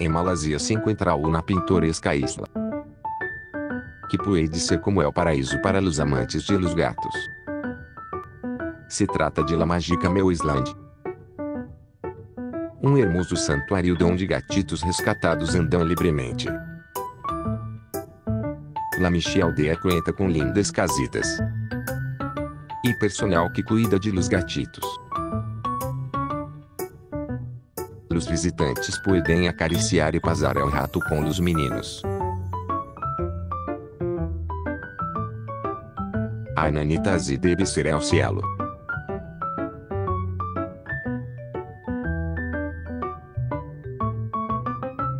Em Malásia se encontra uma pintoresca isla. Que pode ser como é o paraíso para os amantes de los gatos. Se trata de La Magica Meu Island. Um hermoso santuário de onde gatitos rescatados andam livremente. La Michi Aldeia conta com lindas casitas. E personal que cuida de los gatitos. Os visitantes podem acariciar e pasar ao rato com os meninos. A nanitase deve ser ao cielo.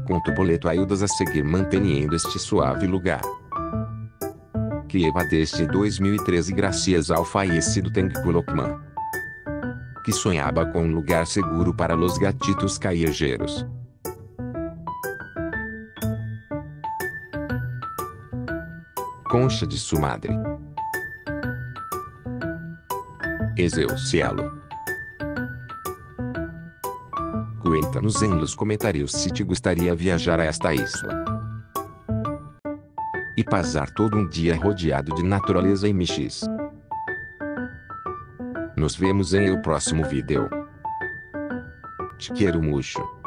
Conto boleto ajudas a seguir mantendo este suave lugar. Que Eva desde 2013 graças ao falecido Teng Kulokman que sonhava com um lugar seguro para os gatitos callejeiros. Concha de sua madre. Ezeu Cielo. Cuenta-nos em los comentários se te gostaria viajar a esta isla. E passar todo um dia rodeado de natureza e michis. Nos vemos em o próximo vídeo. Te quero mucho.